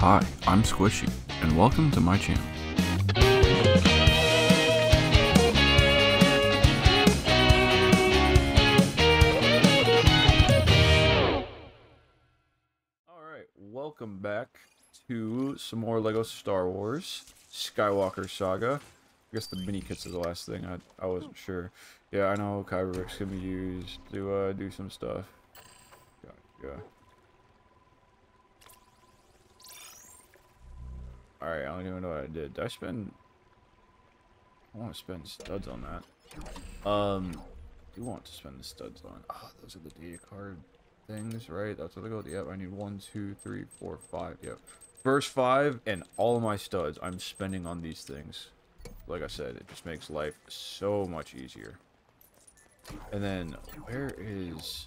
Hi, I'm Squishy, and welcome to my channel. Alright, welcome back to some more LEGO Star Wars Skywalker Saga. I guess the mini kits are the last thing, I, I wasn't sure. Yeah, I know Kyber bricks can be used to uh, do some stuff. Yeah, yeah. Alright, I don't even know what I did. Did I spend... I want to spend studs on that. Um, I do want to spend the studs on... Oh, those are the data card things, right? That's what they go. Yep, I need one, two, three, four, five. Yep. First five, and all of my studs I'm spending on these things. Like I said, it just makes life so much easier. And then, where is...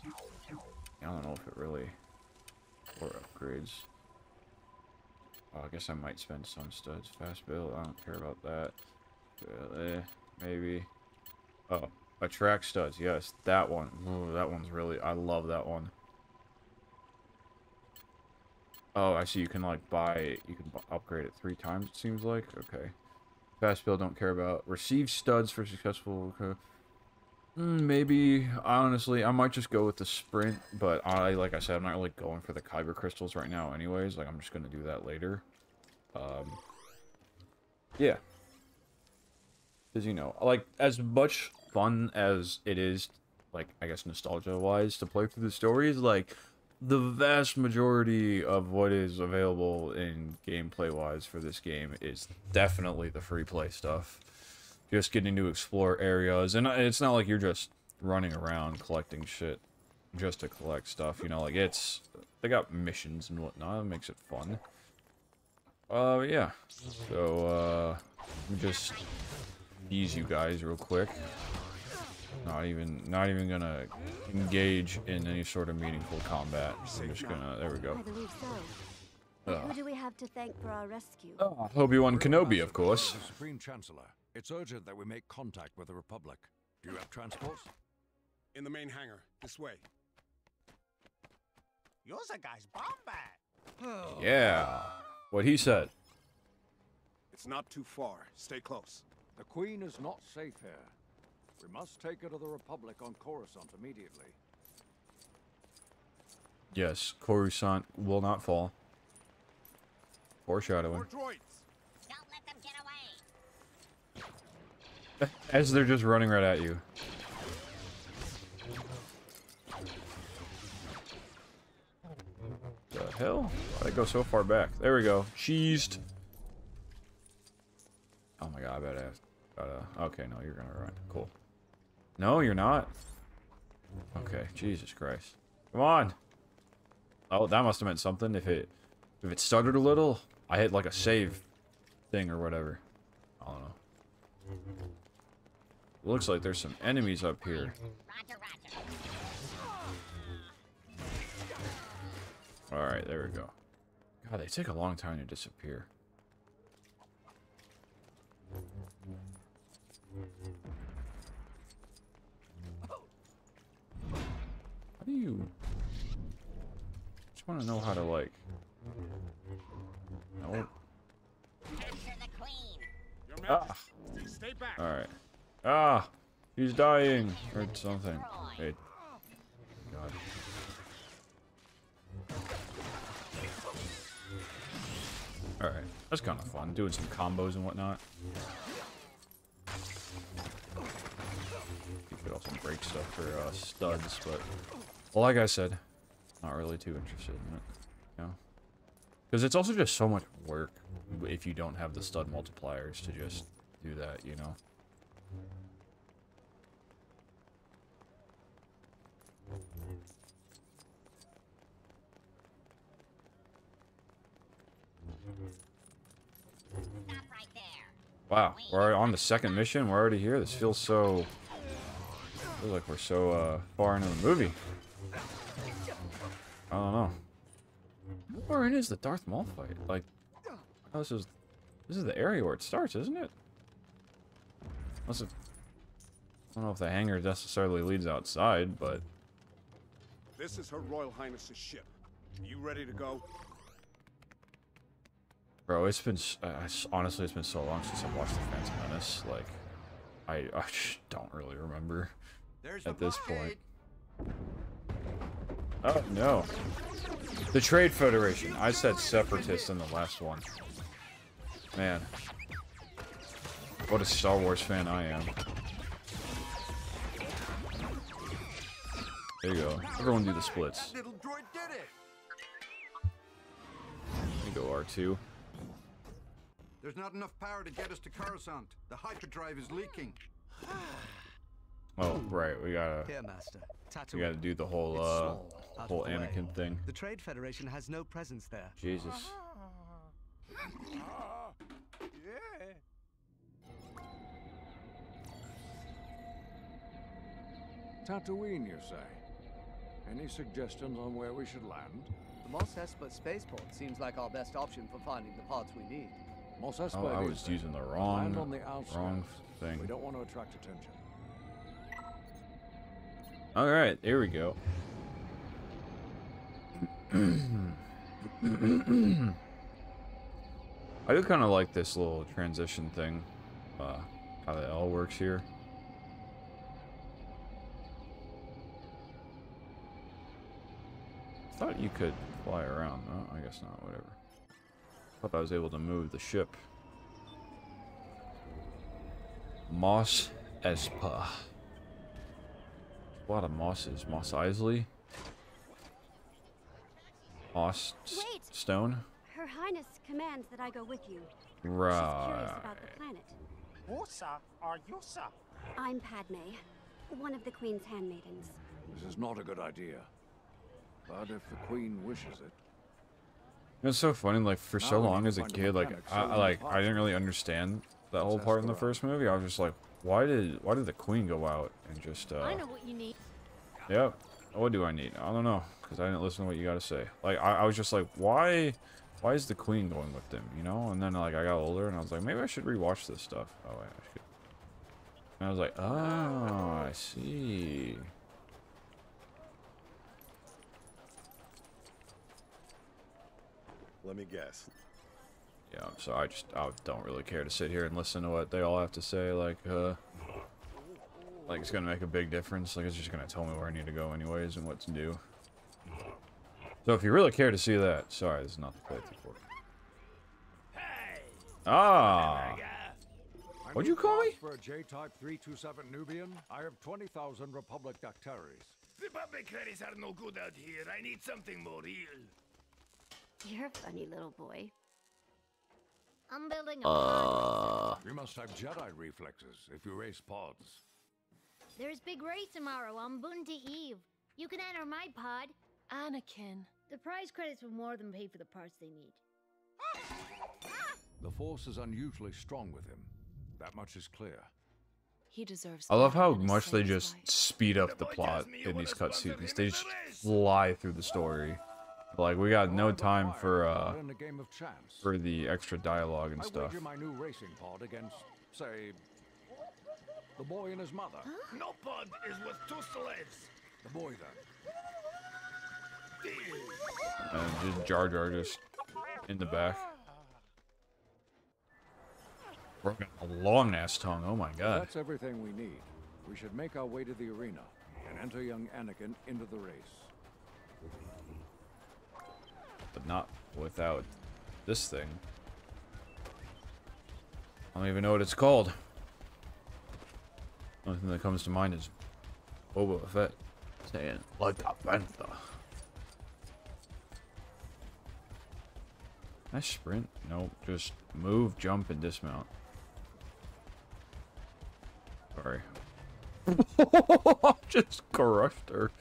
I don't know if it really... Or upgrades. Oh, I guess I might spend some studs. Fast build, I don't care about that. Maybe. Oh, attract studs. Yes, that one. Ooh, that one's really... I love that one. Oh, I see. You can, like, buy... You can upgrade it three times, it seems like. Okay. Fast build, don't care about. Receive studs for successful... Mm, maybe, honestly, I might just go with the sprint, but I, like I said, I'm not really going for the Kyber crystals right now anyways, like, I'm just gonna do that later. Um, yeah. Because, you know, like, as much fun as it is, like, I guess nostalgia-wise, to play through the stories, like, the vast majority of what is available in gameplay-wise for this game is definitely the free play stuff just getting to explore areas. And it's not like you're just running around collecting shit just to collect stuff you know like it's they got missions and whatnot. It makes it fun. Uh yeah. So uh let me just ease you guys real quick. Not even not even gonna engage in any sort of meaningful combat. I'm just gonna there we go. I. Who do we have to thank for our rescue? oh, obi-wan kenobi of course. The Supreme Chancellor, it's urgent that we make contact with the Republic. Do you have transport? In the main hangar. This way. You're the guy's bomb oh. yeah what he said It's not too far. Stay close. The Queen is not safe here. We must take her to the Republic on Coruscant immediately. yes coruscant will not fall foreshadowing More droids. Don't let them get away. As they're just running right at you. The hell? Why'd I go so far back? There we go. Cheesed. Oh my god, I bet I. Gotta, okay, no, you're gonna run. Cool. No, you're not. Okay, Jesus Christ. Come on! Oh, that must have meant something. If it if it stuttered a little, I hit like a save thing or whatever. I don't know. Looks like there's some enemies up here. Alright, there we go. God, they take a long time to disappear. How do you... just want to know how to, like... No. Capture the queen. Your Ah! Stay back. Alright. Ah! He's dying! Or something. Hey. God. Alright. That's kind of fun. Doing some combos and whatnot. You could also break stuff for uh, studs, but... Well, like I said, not really too interested in it. Know? Because it's also just so much work if you don't have the stud multipliers to just do that, you know? Wow, we're on the second mission. We're already here. This feels so. Feels like we're so uh, far into the movie. I don't know. How far in is the Darth Maul fight? Like, oh, this is this is the area where it starts, isn't it? Unless it, I don't know if the hangar necessarily leads outside, but This is Her Royal Highness's ship. You ready to go? Bro, it's been uh, honestly, it's been so long since I've watched The Phantom Menace. Like, I I just don't really remember There's at this point. Oh no, the Trade Federation. I said separatist in the last one. Man, what a Star Wars fan I am. There you go. Everyone do the splits. That little droid did it. There you go, R2. There's not enough power to get us to Coruscant. The hyperdrive is leaking. Oh, right. We gotta Here, Master. Tatooine. we gotta do the whole uh small, whole the way. Anakin thing. The Trade Federation has no presence there. Jesus. Tatooine, you say? Any suggestions on where we should land? The Mos Espa spaceport seems like our best option for finding the parts we need. Oh, I was using the wrong on the wrong thing. We don't want to attract attention. All right, here we go. I do kind of like this little transition thing, uh, how that all works here. Thought you could fly around. No, I guess not. Whatever. Thought I was able to move the ship. Mos Espa. A lot of mosses. Mos Eisley. Moss Wait. Stone. Her Highness commands that I go with you. Right. She's curious about the planet. Ursa or Yusa? I'm Padme, one of the Queen's handmaidens. This is not a good idea. But if the Queen wishes it, It's so funny, like for so long as a kid, like I, so I we can like I didn't really understand that whole part in the first movie. I was just like, why did why did the queen go out and just uh I know what you need. yeah, what do I need? I don't know because I didn't listen to what you got to say. Like I, I was just like, why why is the queen going with them? You know? And then like I got older and I was like, maybe I should rewatch this stuff. Oh wait, I should. And I was like, oh, I see. Let me guess. Yeah, so I just I don't really care to sit here and listen to what they all have to say. Like, uh, like it's gonna make a big difference. Like it's just gonna tell me where I need to go anyways and what to do. So if you really care to see that, sorry, this is not the playthrough for. Ah, I What'd you call me? For a J-Type 327 Nubian, I have 20,000 Republic Dataries. The public credits are no good out here. I need something more real. You're a funny little boy. I'm building a uh. pod. You must have Jedi reflexes if you race pods. There's big race tomorrow on Boonta Eve. You can enter my pod. Anakin. The prize credits will more than pay for the parts they need. The Force is unusually strong with him. That much is clear. He deserves. I love how much they just life. speed up the plot tells me you in these sponsor cutscenes. They just fly through the story. Like we got no time for uh not in a game of chance. for the extra dialogue and stuff. wager my new racing pod against, say, the boy and his mother. No pod is worth two slaves. The boy then. And just Jar Jar just in the back. Broken a long ass tongue. Oh my god. That's everything we need. We should make our way to the arena and enter young Anakin into the race. But not without this thing. I don't even know what it's called. The Only thing that comes to mind is Boba Fett saying, like a panther. I sprint? Nope. Just move, jump, and dismount. Sorry. just crushed her.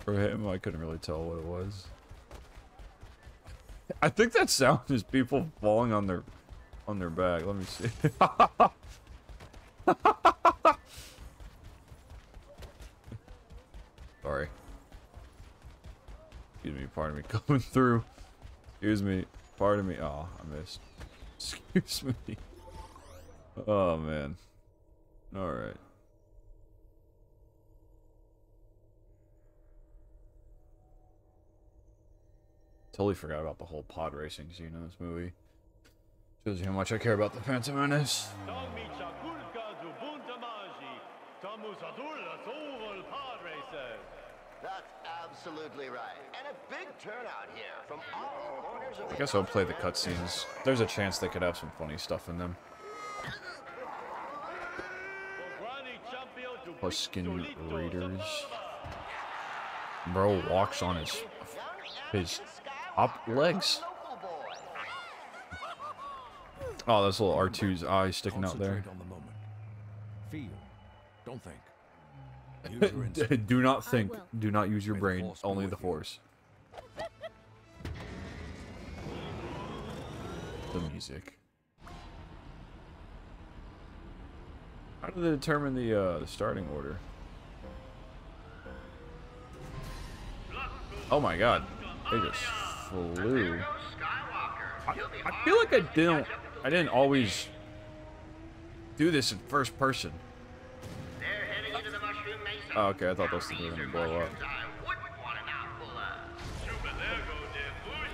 For him, I couldn't really tell what it was. I think that sound is people falling on their on their back. Let me see. Sorry. Excuse me, pardon me coming through. Excuse me, pardon me. Oh, I missed. Excuse me. Oh man. All Totally forgot about the whole pod racing scene in this movie. Shows you how much I care about the Phantom Menace. That's absolutely right. And a big turnout here from all corners of I guess I'll play the cutscenes. There's a chance they could have some funny stuff in them. Tusken Raiders. Bro walks on his his top legs. Oh, that's a little R2's eye sticking out there. On the moment. Feel. Don't think. Use your. Do not think. Do not use your May the brain. Force Only with the you. force. The music. How do they determine the uh, the starting order? Oh my god. They just flew. I, I feel like I didn't I didn't always do this in first person. Oh, okay, I thought those things were gonna blow up.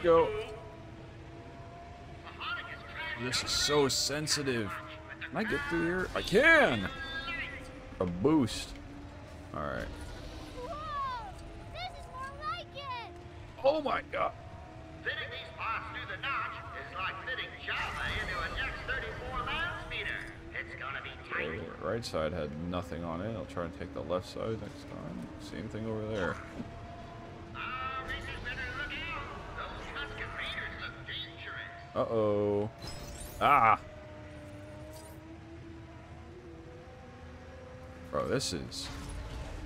Go. This is so sensitive. Can I get through here? I can! A boost. Alright. Whoa! This is more like it! Oh my god. Fitting these parts through the notch is like fitting Jawa into an X34 land speeder. It's gonna be tight. The right side had nothing on it. I'll try and take the left side next time. Same thing over there. Ah, racers better look out. Those Tusken Raiders look dangerous. Uh-oh. Ah! Bro, this is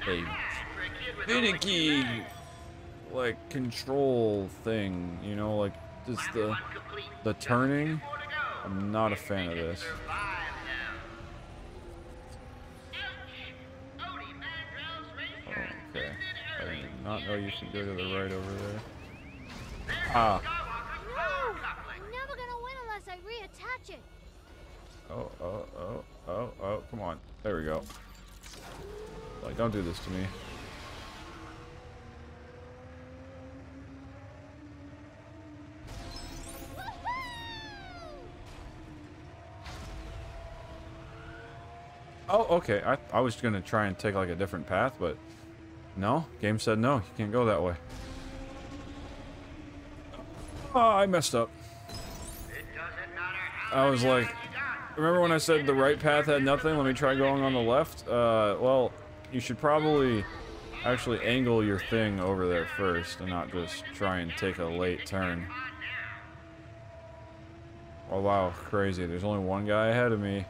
a For a kid with only two finicky, like, control thing, you know, like, just the, the turning. I'm not a fan of this. has Okay. I did not know you could go to the right over there. Ah. Oh, oh, oh, oh, oh, come on. There we go. Like, don't do this to me. Oh, okay. I, I was gonna try and take like a different path, but no. Game said no. You can't go that way. Oh, I messed up. I was like, remember when I said the right path had nothing? Let me try going on the left. Uh, well, you should probably actually angle your thing over there first and not just try and take a late turn. Oh wow, crazy. There's only one guy ahead of me.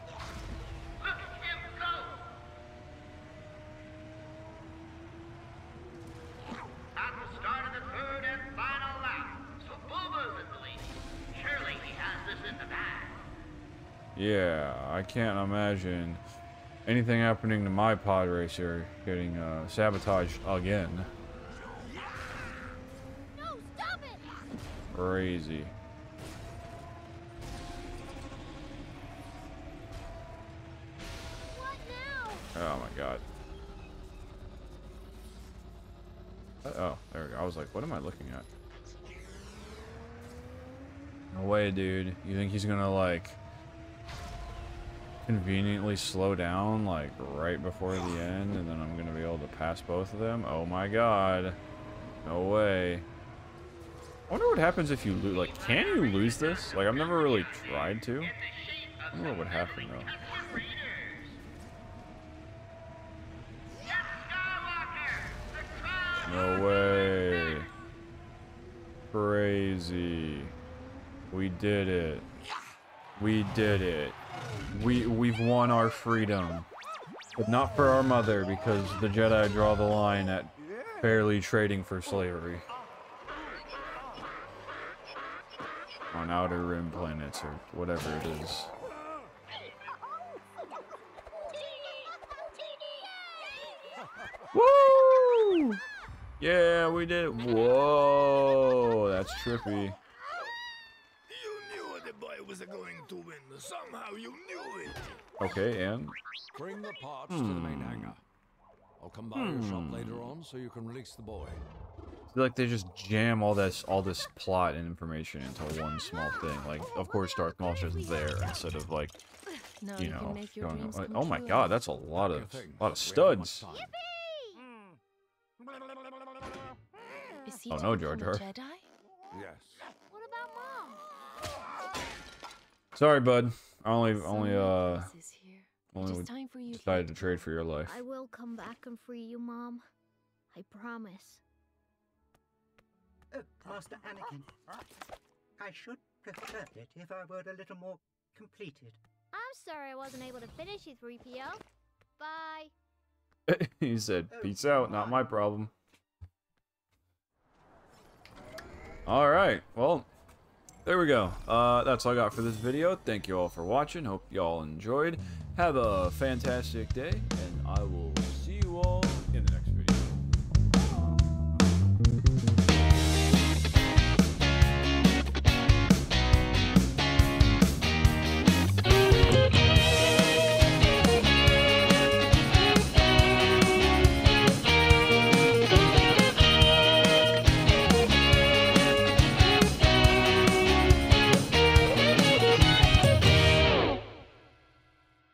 Yeah, I can't imagine anything happening to my pod racer getting uh, sabotaged again. No, stop it! Crazy. What now? Oh my god. Uh, Oh, there we go. I was like, what am I looking at? No way, dude. You think he's gonna, like, conveniently slow down, like, right before the end, and then I'm gonna be able to pass both of them? Oh my god. No way. I wonder what happens if you lose. Like, can you lose this? Like, I've never really tried to. I wonder what would happen, though. No way. Crazy. We did it. We did it. We we've won our freedom. But not for our mother because the Jedi draw the line at barely trading for slavery. On outer rim planets or whatever it is. Woo! Yeah, we did it. Whoa, that's trippy. You knew the boy was going to win. Somehow you knew it. Okay, and Bring the parts to the main Hmm. hangar. I'll come by your shop Hmm. later on so you can release the boy. I feel like they just jam all this all this plot and information into one small thing. Like, of course, Darth Maul's just there instead of like, No, you you can know, make your going. Like, oh my true, God, that's a lot of Thing. lot of We haven't much studs. Is he Oh, no, to Jar become Jar. Jedi? Yes. What about mom? Sorry, bud. I only only uh else is here. It only is time for you decided to to trade for your life. I will come back and free you, Mom. I promise. Oh, Master Anakin. I should prefer it if I were a little more completed. I'm sorry I wasn't able to finish you, 3PO. Bye. he said, "Peace out, not my problem." All right, well, there we go. Uh, that's all I got for this video. Thank you all for watching. Hope y'all enjoyed. Have a fantastic day, and I will see you all